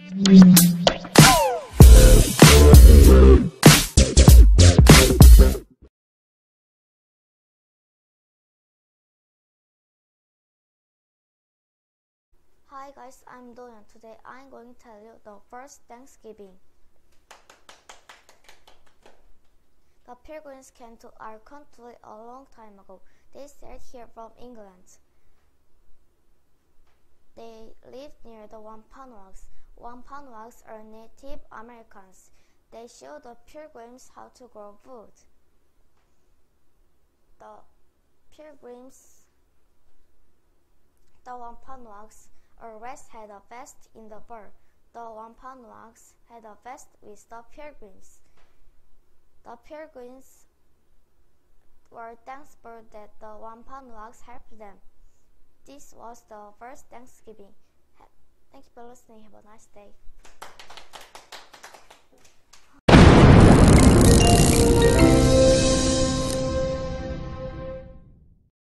Hi guys, I'm Doyan. Today I'm going to tell you the first Thanksgiving. The Pilgrims came to our country a long time ago. They sailed here from England. They lived near the Wampanoags. Wampanoags are Native Americans. They showed the Pilgrims how to grow food. The Pilgrims, the Wampanoags, a race had a fest in the world. The Wampanoags had a fest with the Pilgrims. The Pilgrims were thankful that the Wampanoags helped them. This was the first Thanksgiving. Thank you for listening. Have a nice day.